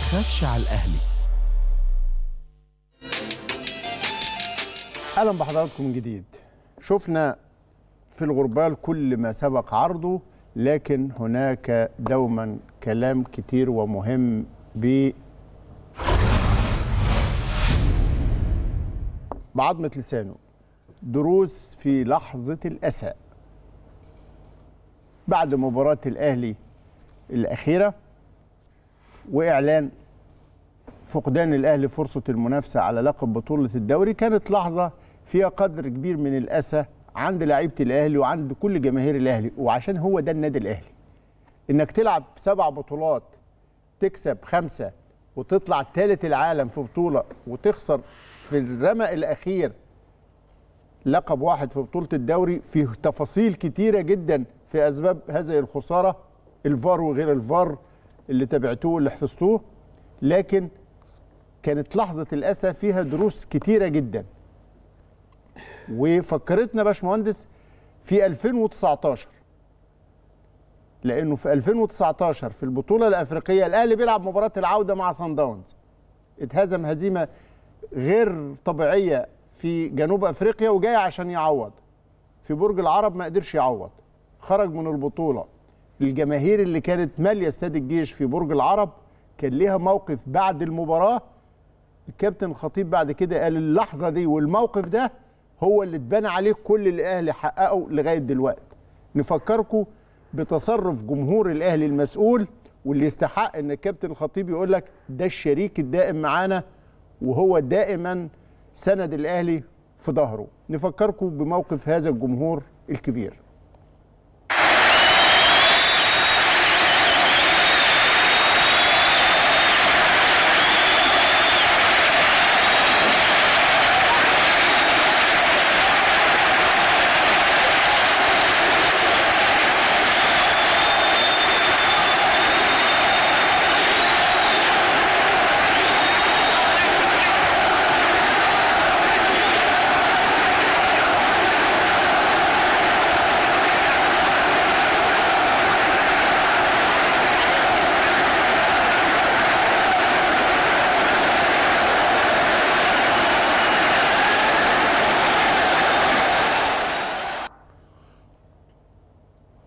تخافش على الأهلي. أهلا بحضراتكم من جديد. شفنا في الغربال كل ما سبق عرضه لكن هناك دوما كلام كتير ومهم ب بعظمة لسانه. دروس في لحظة الأسى بعد مباراة الأهلي الأخيرة وإعلان فقدان الاهلي فرصة المنافسة على لقب بطولة الدوري. كانت لحظة فيها قدر كبير من الأسى عند لعيبة الأهلي وعند كل جماهير الأهلي وعشان هو ده النادي الأهلي. إنك تلعب سبع بطولات تكسب خمسة وتطلع ثالث العالم في بطولة وتخسر في الرمق الأخير لقب واحد في بطولة الدوري فيه تفاصيل كتيرة جدا في أسباب هذه الخسارة. الفار وغير الفار اللي تابعتوه واللي حفظتوه لكن كانت لحظة الأسى فيها دروس كتيرة جدا. وفكرتنا باشمهندس في 2019 لأنه في 2019 في البطولة الأفريقية الأهلي بيلعب مباراة العودة مع سان داونز اتهزم هزيمة غير طبيعية في جنوب أفريقيا وجاي عشان يعوض. في برج العرب ما قدرش يعوض. خرج من البطولة. الجماهير اللي كانت مالية استاد الجيش في برج العرب كان ليها موقف بعد المباراة. الكابتن الخطيب بعد كده قال اللحظة دي والموقف ده هو اللي اتبنى عليه كل اللي الأهلي حققه لغاية دلوقتي. نفكركم بتصرف جمهور الأهلي المسؤول واللي يستحق إن الكابتن الخطيب يقول لك ده الشريك الدائم معانا وهو دائما سند الأهلي في ظهره. نفكركم بموقف هذا الجمهور الكبير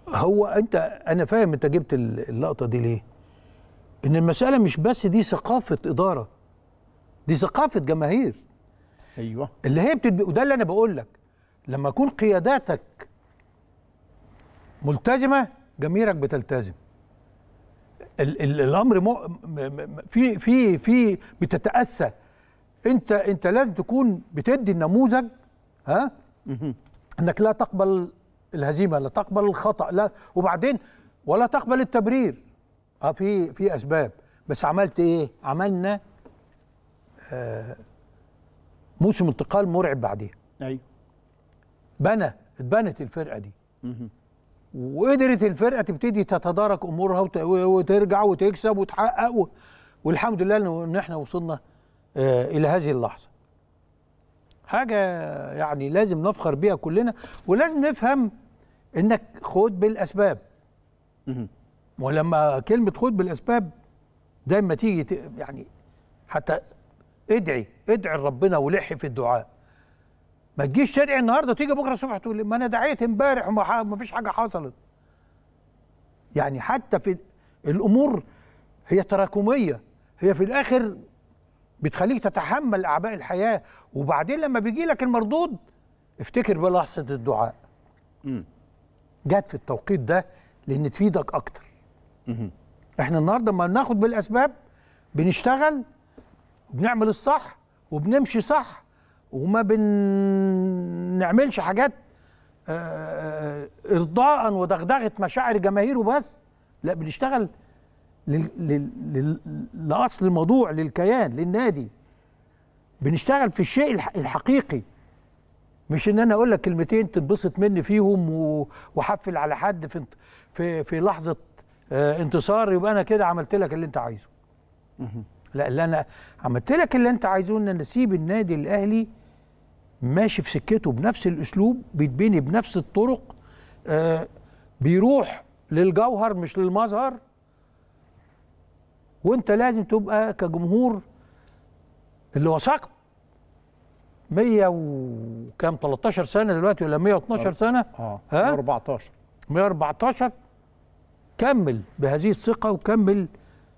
هو انت أنا فاهم انت جبت اللقطة دي ليه. إن المسألة مش بس دي ثقافة إدارة دي ثقافة جماهير. أيوه. اللي هي بتدب... وده اللي أنا بقول لك لما يكون قياداتك ملتزمة جماهيرك بتلتزم. ال ال الأمر مو... في في في بتتأسى. انت انت لازم تكون بتدي النموذج ها؟ إنك لا تقبل الهزيمة لا تقبل الخطأ لا. وبعدين ولا تقبل التبرير. آه في في أسباب. بس عملت إيه؟ عملنا آه موسم انتقال مرعب بعديها. أيوه بنى اتبنت الفرقة دي. وقدرت الفرقة تبتدي تتدارك أمورها وت- وترجع وتكسب وتحقق. والحمد لله إن إحنا وصلنا آه إلى هذه اللحظة. حاجة يعني لازم نفخر بيها كلنا ولازم نفهم إنك خد بالأسباب. ولما كلمة خد بالأسباب دايما تيجي يعني حتى ادعي ادعي لربنا ولحي في الدعاء. ما تجيش تدعي النهارده وتيجي بكرة الصبح تقول ما أنا دعيت إمبارح وما فيش حاجة حصلت. يعني حتى في الأمور هي تراكمية هي في الآخر بتخليك تتحمل أعباء الحياة. وبعدين لما بيجي لك المردود افتكر بلحظة الدعاء. جت في التوقيت ده لأن تفيدك أكتر. إحنا النهارده لما بناخد بالأسباب بنشتغل وبنعمل الصح وبنمشي صح وما بنعملش حاجات آه، ارضاء ودغدغة مشاعر الجماهير وبس. لا بنشتغل. لأصل الموضوع للكيان للنادي. بنشتغل في الشيء الح... الحقيقي. مش إن أنا أقول لك كلمتين تنبسط مني فيهم. واحفل على حد في في في لحظة آه، انتصار يبقى أنا كده عملت لك اللي أنت عايزه. لا اللي أنا عملت لك اللي أنت عايزه إن نسيب النادي الأهلي ماشي في سكته بنفس الأسلوب بيتبني بنفس الطرق آه بيروح للجوهر مش للمظهر. وانت لازم تبقى كجمهور اللي وثقت 100 وكام 13 سنة دلوقتي ولا 112 سنة؟ آه ها؟ 14 114 كمل بهذه الثقة وكمل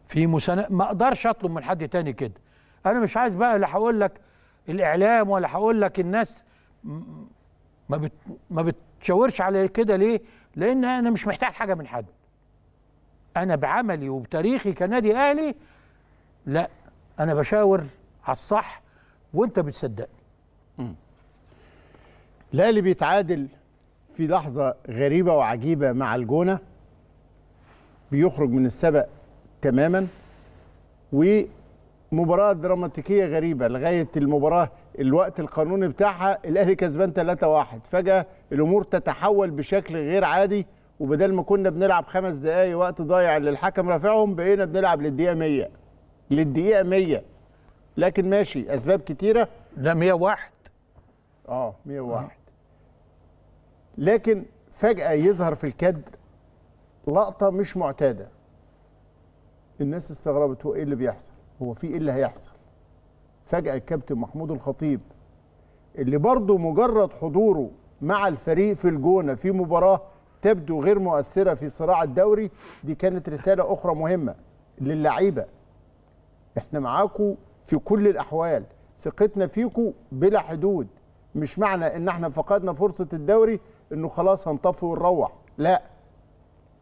في مساندة ما أقدرش أطلب من حد تاني كده. أنا مش عايز بقى لا هقول لك الإعلام ولا هقول لك الناس ما بت ما بتشاورش على كده ليه؟ لأن أنا مش محتاج حاجة من حد. أنا بعملي وبتاريخي كنادي أهلي لا أنا بشاور على الصح وأنت بتصدقني. الأهلي بيتعادل في لحظة غريبة وعجيبة مع الجونة بيخرج من السبق تماما ومباراة دراماتيكية غريبة لغاية المباراة الوقت القانوني بتاعها الأهلي كسبان 3-1 فجأة الأمور تتحول بشكل غير عادي. وبدل ما كنا بنلعب خمس دقائق وقت ضايع اللي الحكم رافعهم بقينا بنلعب للدقيقة 100 للدقيقة 100 لكن ماشي أسباب كتيرة. ده 101 آه 101 لكن فجأة يظهر في الكادر لقطة مش معتادة. الناس استغربت هو إيه اللي بيحصل؟ هو في إيه اللي هيحصل؟ فجأة الكابتن محمود الخطيب اللي برضه مجرد حضوره مع الفريق في الجونة في مباراة تبدو غير مؤثرة في صراع الدوري دي كانت رسالة أخرى مهمة للعيبة. إحنا معاكم في كل الأحوال ثقتنا فيكم بلا حدود. مش معنى إن إحنا فقدنا فرصة الدوري إنه خلاص هنطفي ونروح لا.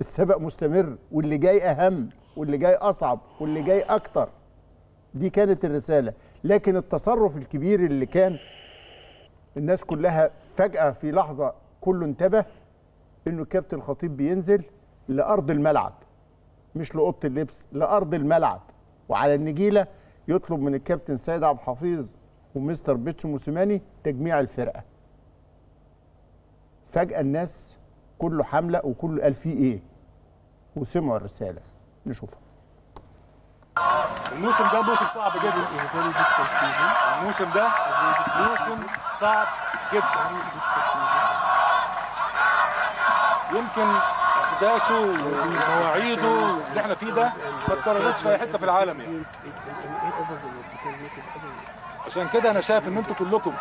السبق مستمر واللي جاي أهم واللي جاي أصعب واللي جاي أكتر. دي كانت الرسالة. لكن التصرف الكبير اللي كان الناس كلها فجأة في لحظة كله انتبه إنه كابتن الخطيب بينزل لأرض الملعب مش لأوضة اللبس لأرض الملعب. وعلى النجيلة يطلب من الكابتن سيد عبد الحفيظ ومستر بيتسو موسيماني تجميع الفرقة. فجأة الناس كله حملة وكله قال فيه إيه؟ وسمعوا الرسالة. نشوفها. الموسم ده موسم صعب جدا. الموسم ده موسم صعب جدا. يمكن إحداثه ومواعيده اللي إحنا فيه ده ما اتكررتش في أي حتة في العالم يعني. عشان كده أنا شايف إن أنتوا كلكم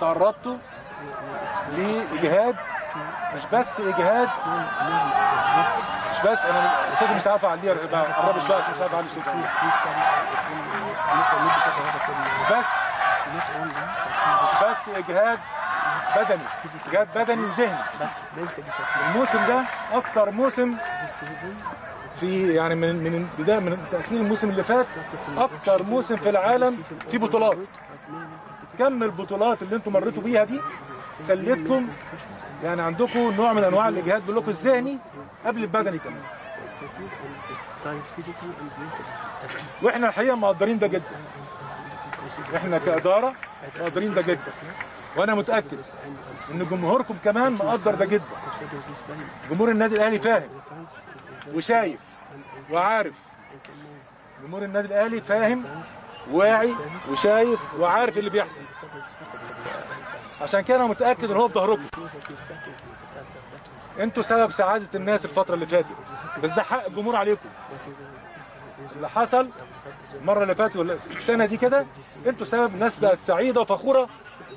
تعرضتوا لإجهاد مش بس إجهاد مش بس أنا صوتي مش عارف أعليه قرب شوية عشان مش عارف اعلي صوتي مش بس مش بس إجهاد بدني. اجهاد بدني وذهني. الموسم ده أكتر موسم في يعني من من بدايه من تأخير الموسم اللي فات أكتر موسم في العالم في بطولات. كم البطولات اللي أنتم مريتوا بيها دي خلتكم يعني عندكم نوع من أنواع الإجهاد لكم الذهني قبل البدني كمان. وإحنا الحقيقة مقدرين ده جدا. إحنا كإدارة مقدرين ده جدا. وأنا متأكد إن جمهوركم كمان مقدر ده جدا. جمهور النادي الأهلي فاهم وشايف وعارف. جمهور النادي الأهلي فاهم واعي وشايف وعارف اللي بيحصل. عشان كده أنا متأكد إن هو في ظهركم. أنتوا سبب سعادة الناس الفترة اللي فاتت. بس ده حق الجمهور عليكم. اللي حصل المرة اللي فاتت ولا السنة دي كده أنتوا سبب الناس بقت سعيدة وفخورة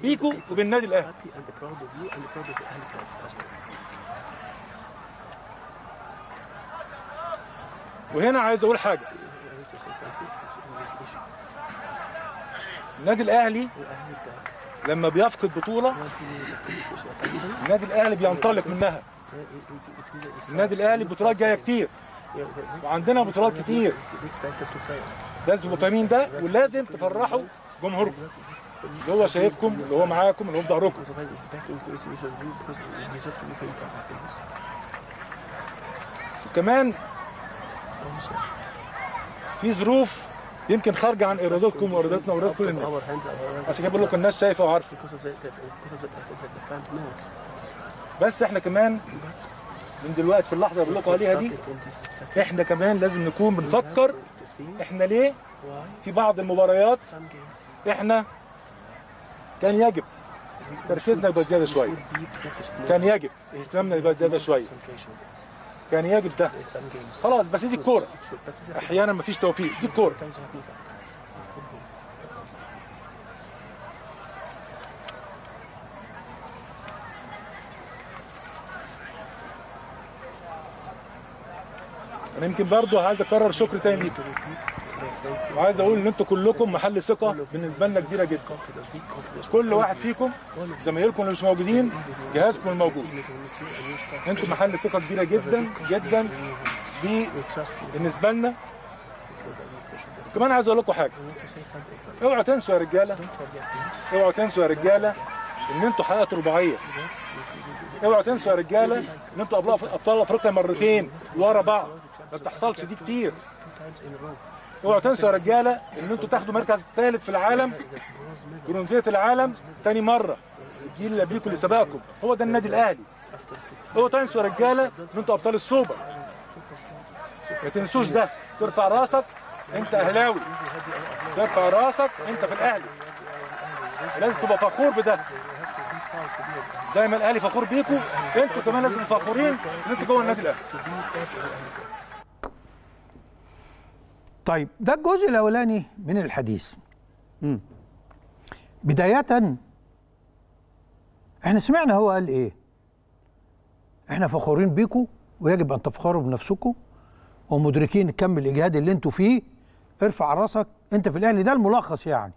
بيكوا وبالنادي الأهلي. وهنا عايز أقول حاجة. النادي الأهلي لما بيفقد بطولة النادي الأهلي بينطلق منها. النادي الأهلي بطولات جاية كتير. وعندنا بطولات كتير. لازم تبقوا فاهمين ده؟ ولازم تفرحوا جمهوركم. اللي هو شايفكم اللي هو معاكم اللي هو في ظهركم. كمان في ظروف يمكن خارجة عن إرادتكم وإرادتنا الناس. عشان كده بقول لكم الناس شايفة وعارفة. بس إحنا كمان من دلوقتي في اللحظة اللي بقول عليها دي إحنا كمان لازم نكون بنفكر إحنا ليه في بعض المباريات إحنا كان يجب تركيزنا يبقى زيادة شوية. كان يجب اهتمامنا يبقى زيادة شوية. كان يجب ده. خلاص بس دي الكورة. أحيانا مفيش توفيق. دي الكورة. أنا يمكن برضو عايز أكرر شكر تاني. ليكم وعايز أقول إن أنتوا كلكم محل ثقة بالنسبة لنا كبيرة جدا. كل واحد فيكم زمايلكم اللي مش موجودين جهازكم الموجود. أنتوا محل ثقة كبيرة جدا جدا. دي بالنسبة لنا. كمان عايز أقول لكم حاجة. اوعوا تنسوا يا رجالة اوعوا تنسوا يا رجالة إن أنتوا حققتوا رباعية. اوعوا تنسوا يا رجالة إن أنتوا أبطال أفريقيا مرتين ورا بعض. ما بتحصلش دي كتير. اوعوا تنسوا يا رجالة إن أنتوا تاخدوا مركز ثالث في العالم برونزية العالم تاني مرة. الجيل اللي قبليكم اللي سبقكم. هو ده النادي الأهلي. اوعوا تنسوا يا رجالة إن أنتوا أبطال السوبر. ما تنسوش ده. ترفع راسك أنت أهلاوي. ترفع راسك أنت في الأهلي. لازم تبقى فخور بده. زي ما الأهلي فخور بيكم أنتوا كمان لازم فخورين إن أنتوا جوه النادي الأهلي. طيب ده الجزء الأولاني من الحديث. مم. بداية إحنا سمعنا هو قال إيه؟ إحنا فخورين بيكم ويجب أن تفخروا بنفسكم ومدركين كم الإجهاد اللي أنتوا فيه. ارفع رأسك أنت في الأهلي ده الملخص يعني.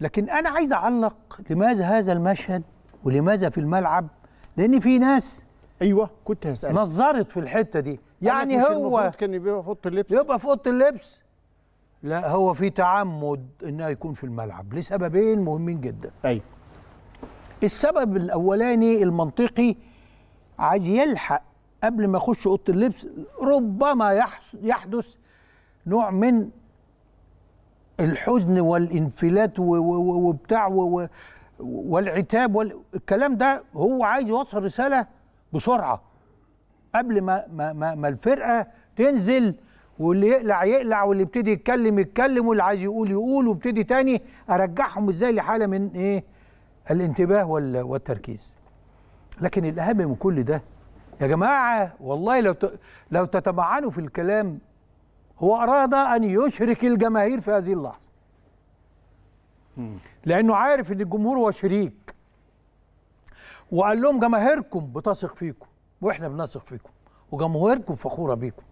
لكن أنا عايز أعلق لماذا هذا المشهد ولماذا في الملعب؟ لأن في ناس أيوه كنت هسألك. نظرت في الحتة دي. يعني مش هو المفروض كان يبقى في أوضة اللبس؟ يبقى في أوضة اللبس. لا هو في تعمد إنه يكون في الملعب لسببين مهمين جدا. أيوه. السبب الأولاني المنطقي عايز يلحق قبل ما يخش أوضة اللبس ربما يحدث نوع من الحزن والانفلات وبتاع والعتاب والكلام ده هو عايز يوصل رسالة بسرعة. قبل ما ما ما, الفرقة تنزل واللي يقلع يقلع واللي يبتدي يتكلم يتكلم واللي عايز يقول يقول وابتدي تاني أرجعهم إزاي لحالة من إيه؟ الانتباه وال- والتركيز. لكن الأهم من كل ده يا جماعة والله لو ت- لو تتمعنوا في الكلام هو أراد أن يشرك الجماهير في هذه اللحظة. لأنه عارف إن الجمهور هو شريك. وقال لهم جماهيركم بتثق فيكم وإحنا بنثق فيكم وجماهيركم فخورة بيكم.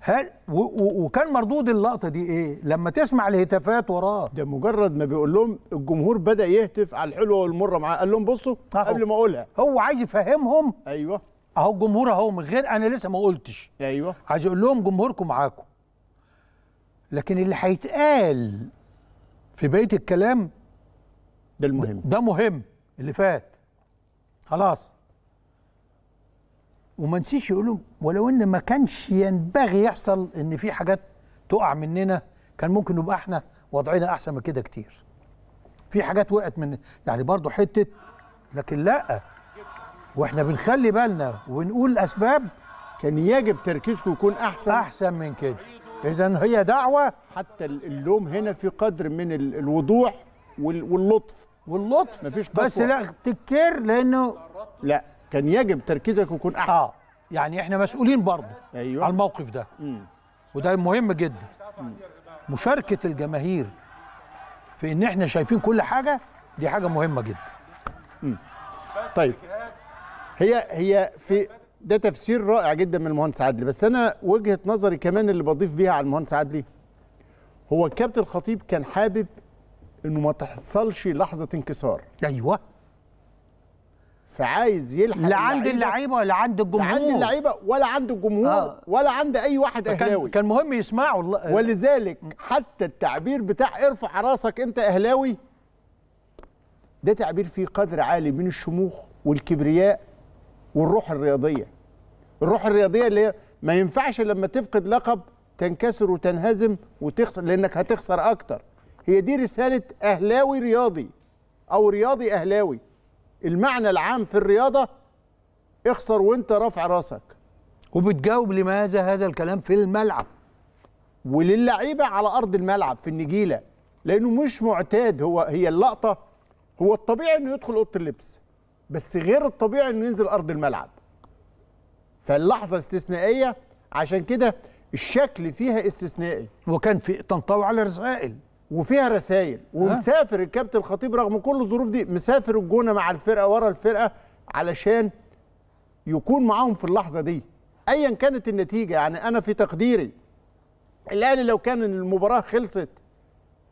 هل وكان مردود اللقطة دي إيه؟ لما تسمع الهتافات وراه. ده مجرد ما بيقول لهم الجمهور بدأ يهتف على الحلوة والمرة معاه قال لهم بصوا. قبل ما أقولها. هو عايز يفهمهم. أيوه. أهو الجمهور أهو من غير أنا لسه ما قلتش. أيوه. عايز يقول لهم جمهوركم معاكم. لكن اللي هيتقال في بقية الكلام ده المهم. ده مهم اللي فات. خلاص. وما نسيش يقولوا ولو إن ما كانش ينبغي يحصل إن في حاجات تقع مننا كان ممكن نبقى إحنا وضعنا أحسن من كده كتير. في حاجات وقعت من يعني برضو حتة لكن لأ. وإحنا بنخلي بالنا ونقول أسباب كان يجب تركيزكم يكون أحسن. أحسن من كده. اذا هي دعوة. حتى اللوم هنا في قدر من ال- الوضوح وال- واللطف. واللطف مفيش بس قسوة. لا تكير لأنه لا كان يجب تركيزك يكون أحسن. آه يعني إحنا مسؤولين برضه أيوه. على الموقف ده. مم. وده مهم جدا. مشاركة الجماهير في إن إحنا شايفين كل حاجة دي حاجة مهمة جدا. طيب. هي هي في ده تفسير رائع جدا من المهندس عدلي بس أنا وجهة نظري كمان اللي بضيف بيها على المهندس عدلي هو الكابتن الخطيب كان حابب إنه ما تحصلش لحظة انكسار. أيوه. فعايز يلحق لا عند اللعيبة- اللعيبة ولا عند لا الجمهور. عند اللعيبة ولا عند الجمهور آه. ولا عند أي واحد أهلاوي. كان مهم يسمعوا الل- ولذلك حتى التعبير بتاع ارفع راسك أنت أهلاوي ده تعبير فيه قدر عالي من الشموخ والكبرياء والروح الرياضية. الروح الرياضية اللي هي ما ينفعش لما تفقد لقب تنكسر وتنهزم وتخسر لأنك هتخسر أكتر. هي دي رسالة أهلاوي رياضي أو رياضي أهلاوي. المعنى العام في الرياضة اخسر وانت رافع راسك. وبتجاوب لماذا هذا الكلام في الملعب؟ وللعيبة على أرض الملعب في النجيلة لأنه مش معتاد. هو هي اللقطة هو الطبيعي إنه يدخل أوضة اللبس بس غير الطبيعي إنه ينزل أرض الملعب. فاللحظة استثنائية عشان كده الشكل فيها استثنائي. وكان في تنطوي على رسائل. وفيها رسائل ومسافر الكابتن الخطيب رغم كل الظروف دي مسافر الجونة مع الفرقة ورا الفرقة علشان يكون معاهم في اللحظة دي. ايا كانت النتيجة يعني أنا في تقديري الأهلي لو كان المباراة خلصت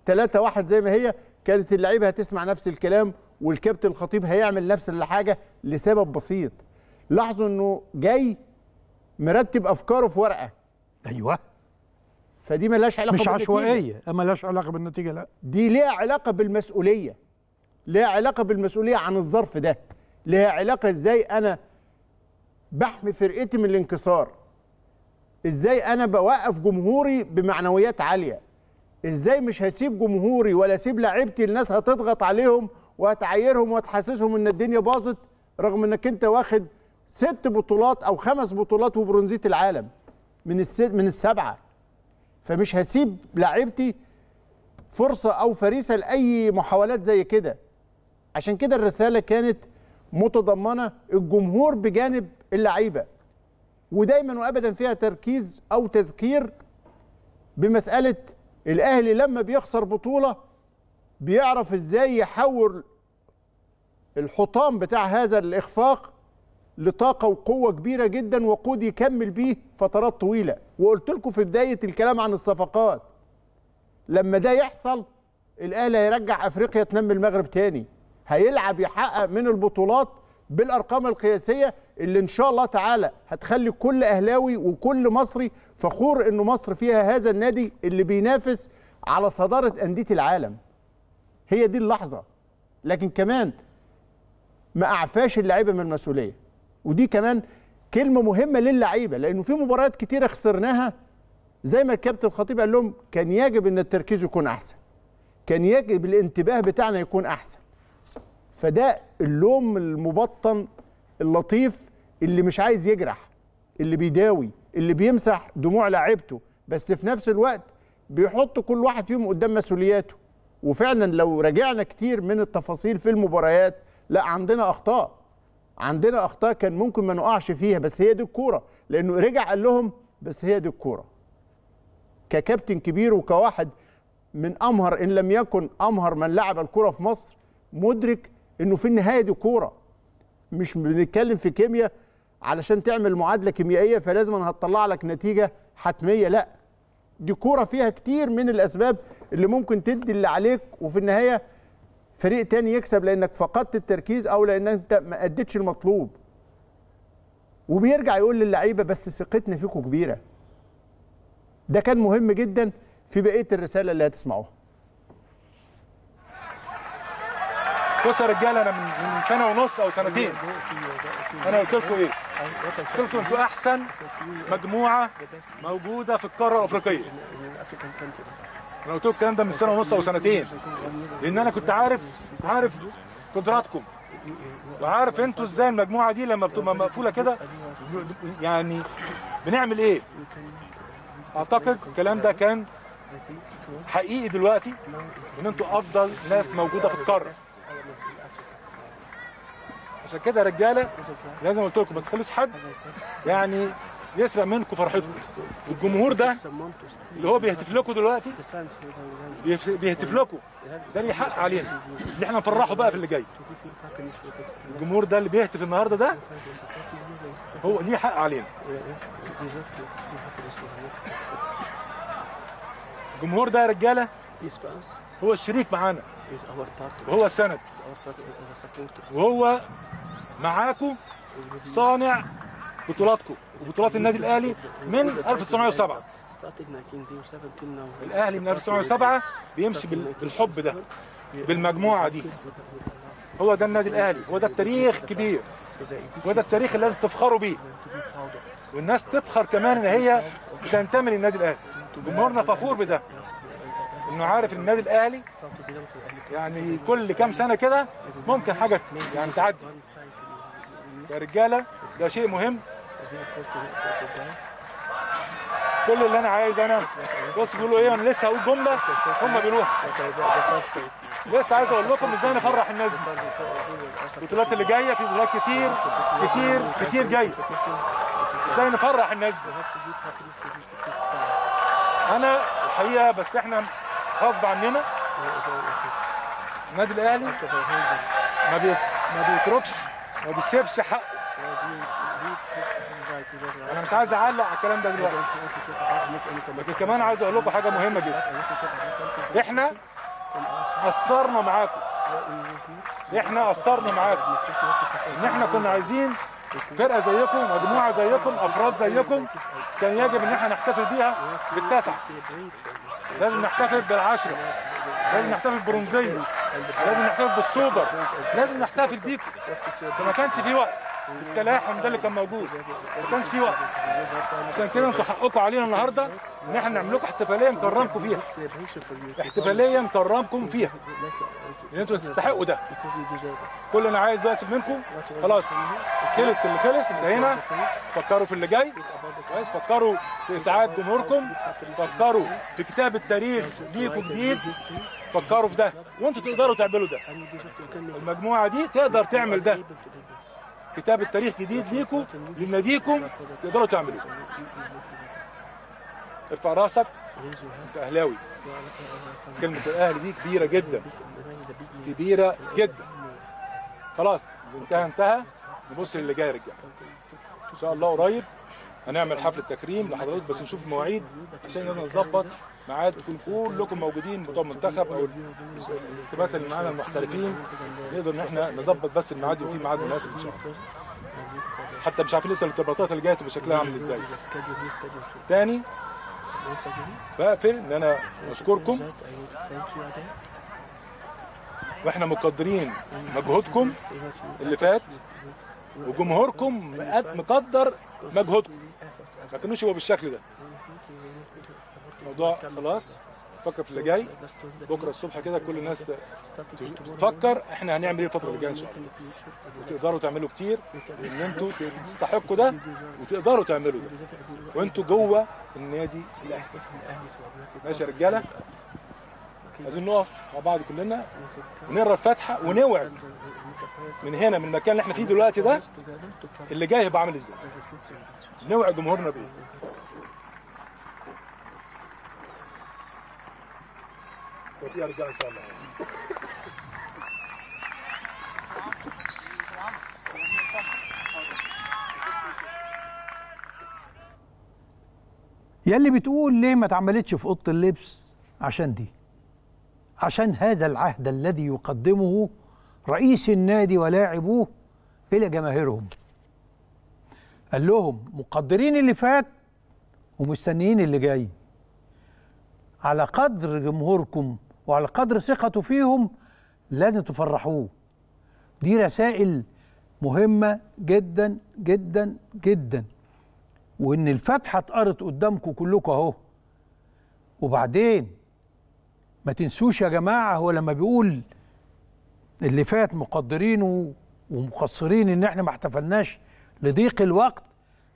3 1 زي ما هي كانت اللعيبة هتسمع نفس الكلام والكابتن الخطيب هيعمل نفس الحاجة لسبب بسيط. لاحظوا إنه جاي مرتب أفكاره في ورقة. أيوه. فدي ملهاش علاقة مش. عشوائية. أما لهاش علاقة بالنتيجة لا. دي ليها علاقة بالمسؤولية. ليها علاقة بالمسؤولية عن الظرف ده. ليها علاقة إزاي أنا بحمي فرقتي من الانكسار. إزاي أنا بوقف جمهوري بمعنويات عالية. إزاي مش هسيب جمهوري ولا أسيب لعيبتي الناس هتضغط عليهم وهتعايرهم وتحسسهم إن الدنيا باظت رغم إنك أنت واخد ست بطولات أو خمس بطولات وبرونزية العالم من الست من السبعة. فمش هسيب لعيبتي فرصة أو فريسة لأي محاولات زي كده. عشان كده الرسالة كانت متضمنة الجمهور بجانب اللعيبة ودايما وابدا فيها تركيز أو تذكير بمسألة الأهلي لما بيخسر بطولة بيعرف إزاي يحول الحطام بتاع هذا الإخفاق لطاقة وقوة كبيرة جدا وقود يكمل بيه فترات طويلة. وقلت لكم في بداية الكلام عن الصفقات لما ده يحصل الأهلي هيرجع أفريقيا تنمي المغرب تاني. هيلعب يحقق من البطولات بالأرقام القياسية اللي إن شاء الله تعالى هتخلي كل أهلاوي وكل مصري فخور إنه مصر فيها هذا النادي اللي بينافس على صدارة أندية العالم. هي دي اللحظة. لكن كمان ما أعفاش اللعيبة من المسؤولية. ودي كمان كلمة مهمة للعيبة لأنه في مباريات كتيرة خسرناها. زي ما الكابتن الخطيب قال لهم كان يجب إن التركيز يكون أحسن كان يجب الانتباه بتاعنا يكون أحسن. فده اللوم المبطن اللطيف اللي مش عايز يجرح اللي بيداوي اللي بيمسح دموع لاعيبته بس في نفس الوقت بيحط كل واحد فيهم قدام مسؤولياته. وفعلا لو راجعنا كتير من التفاصيل في المباريات لا عندنا أخطاء. عندنا أخطاء كان ممكن ما نقعش فيها بس هي دي الكورة. لأنه رجع قال لهم بس هي دي الكورة. ككابتن كبير وكواحد من أمهر إن لم يكن أمهر من لعب الكره في مصر مدرك إنه في النهاية دي كورة. مش بنتكلم في كيمياء علشان تعمل معادلة كيميائية فلازم أنا هتطلع لك نتيجة حتمية. لا دي كورة فيها كتير من الأسباب اللي ممكن تدي اللي عليك وفي النهاية فريق تاني يكسب لأنك فقدت التركيز أو لأن أنت ما أديتش المطلوب. وبيرجع يقول للعيبة بس ثقتنا فيكم كبيرة. ده كان مهم جدا في بقية الرسالة اللي هتسمعوها. بص يا رجالة أنا من من سنة ونص أو سنتين. أنا قلت لكم إيه؟ قلت لكم أنتوا أحسن مجموعة موجودة في القارة الأفريقية. أنا قلت الكلام ده من سنة ونص أو سنتين. لأن أنا كنت عارف عارف قدراتكم. وعارف أنتوا إزاي المجموعة دي لما بتبقى مقفولة كده يعني بنعمل إيه؟ أعتقد الكلام ده كان حقيقي دلوقتي إن أنتوا أفضل ناس موجودة في القارة. عشان كده يا رجالة لازم قلت لكم ما تخلوش حد يعني يسرق منكم فرحتكم. الجمهور ده اللي هو بيهتف لكم دلوقتي بيهتف لكم. ده ليه حق علينا. اللي إحنا نفرحه بقى في اللي جاي. الجمهور ده اللي بيهتف النهارده ده هو ليه حق علينا. الجمهور ده يا رجاله هو الشريك معانا. وهو السند. وهو معاكم صانع بطولاتكم وبطولات النادي الأهلي من 1907 الأهلي من 1907 بيمشي بال- بالحب ده بالمجموعة دي. هو ده النادي الأهلي هو ده التاريخ كبير هو ده التاريخ اللي لازم تفخروا بيه. والناس تفخر كمان إن هي بتنتمي للنادي الأهلي. جمهورنا فخور بده. إنه عارف النادي الأهلي يعني كل كام سنة كده ممكن حاجة يعني تعدي. يا رجالة ده شيء مهم. كل اللي أنا عايز أنا. بص بيقولوا إيه أنا لسه هقول جملة هم بيقولوها. لسه عايز أقول لكم إزاي نفرح الناس دي. البطولات اللي جاية في بطولات كتير كتير كتير جاية. إزاي نفرح الناس دي؟ أنا الحقيقة بس إحنا غصب عننا. النادي الأهلي. ما بيتركش ما بيسيبش حقه. أنا مش عايز أعلق على الكلام ده دلوقتي. لكن كمان عايز أقول لكم حاجة مهمة جدا. إحنا قصرنا معاكم. إحنا قصرنا معاكم. إن إحنا كنا عايزين فرقة زيكم مجموعة زيكم أفراد زيكم كان يجب إن إحنا نحتفل بيها بالتسعه لازم نحتفل بالعشره لازم نحتفل بالبرونزيه لازم نحتفل بالسوبر. لازم نحتفل بيكم. ما كانش في وقت. التلاحم ده اللي كان موجود. ما كانش في وقت. عشان كده أنتوا حقكم علينا النهارده إن إحنا نعمل لكم احتفالية نكرمكم فيها. احتفالية نكرمكم فيها. لأن أنتوا تستحقوا ده. كل أنا عايز دلوقتي منكم خلاص. خلص اللي خلص انتهينا فكروا في اللي جاي. كويس. فكروا في إسعاد جمهوركم. فكروا في كتاب التاريخ ليكم جديد. فكروا في ده. وانتوا تقدروا تعملوا ده. المجموعة دي تقدر تعمل ده. كتاب التاريخ جديد ليكم لناديكم تقدروا تعملوه ارفع راسك. انت أهلاوي. كلمة الأهلي دي كبيرة جدا. كبيرة جدا. خلاص انتهى انتهى. نبص للي جاي رجاله إن شاء الله قريب هنعمل حفله تكريم لحضرتك بس نشوف المواعيد عشان نظبط ميعاد كلكم موجودين بتوع المنتخب أو الانتخابات اللي معانا المحترفين. نقدر إن إحنا نظبط بس الميعاد في ميعاد مناسب إن شاء الله. حتى مش عارفين لسه الارتباطات اللي جاية شكلها عامل إزاي. تاني بقفل إن أنا أشكركم. وإحنا مقدرين مجهودكم اللي فات. وجمهوركم مقد- مقدر مجهودكم ما كانوش يبقوا بالشكل ده. الموضوع خلاص فكر في اللي جاي. بكرة الصبح كده كل الناس تفكر إحنا هنعمل إيه الفترة اللي جاية إن شاء الله. وتقدروا تعملوا كتير إن أنتوا تستحقوا ده وتقدروا تعملوا ده. وأنتوا جوه النادي الأهلي. ماشي يا رجالة. عايزين نقف مع بعض كلنا ونقرأ الفاتحة ونوعد من هنا من المكان اللي إحنا فيه دلوقتي ده اللي جاي هيبقى عامل إزاي. نوعد جمهورنا بإيه. ان شاء الله يا اللي بتقول ليه ما اتعملتش في أوضة اللبس عشان دي؟ عشان هذا العهد الذي يقدمه رئيس النادي ولاعبوه إلى جماهيرهم. قال لهم مقدرين اللي فات ومستنيين اللي جاي. على قدر جمهوركم وعلى قدر ثقته فيهم لازم تفرحوه. دي رسائل مهمة جدا جدا جدا. وإن الفاتحة اتقرت قدامكم كلكم أهو. وبعدين ما تنسوش يا جماعة هو لما بيقول اللي فات مقدرينه ومقصرين إن إحنا ما احتفلناش لضيق الوقت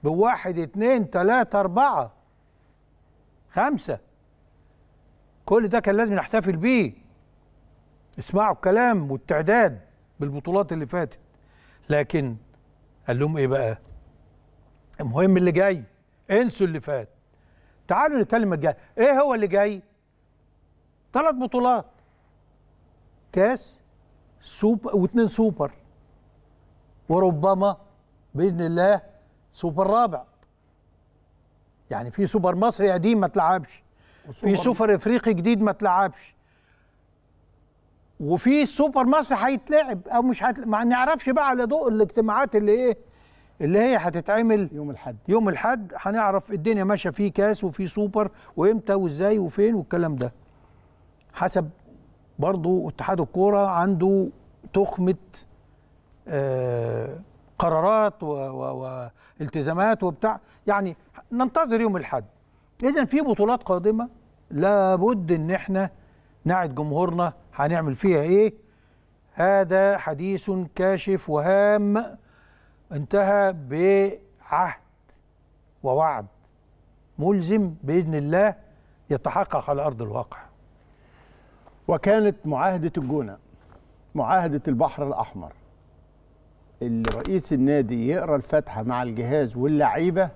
بواحد اتنين تلاتة أربعة خمسة كل ده كان لازم نحتفل بيه. اسمعوا الكلام والتعداد بالبطولات اللي فاتت. لكن قال لهم إيه بقى؟ المهم اللي جاي انسوا اللي فات. تعالوا نتكلم الجاي. إيه هو اللي جاي؟ ثلاث بطولات. كاس سوبر واثنين سوبر. وربما بإذن الله سوبر رابع. يعني في سوبر مصري قديم ما اتلعبش في سوبر افريقي جديد ما اتلعبش وفي سوبر مصري هيتلعب أو مش هتل... ما نعرفش بقى على ضوء الاجتماعات اللي إيه اللي هي هتتعمل يوم الأحد. يوم الأحد. هنعرف الدنيا ماشية فيه كاس وفي سوبر وإمتى وإزاي وفين والكلام ده. حسب برضو اتحاد الكورة عنده تخمة آه قرارات والتزامات وبتاع. يعني ننتظر يوم الأحد. اذا في بطولات قادمة لابد إن إحنا نعد جمهورنا هنعمل فيها إيه. هذا حديث كاشف وهام انتهى بعهد ووعد ملزم بإذن الله يتحقق على أرض الواقع. وكانت معاهدة الجونة معاهدة البحر الأحمر اللي رئيس النادي يقرأ الفاتحة مع الجهاز واللعيبة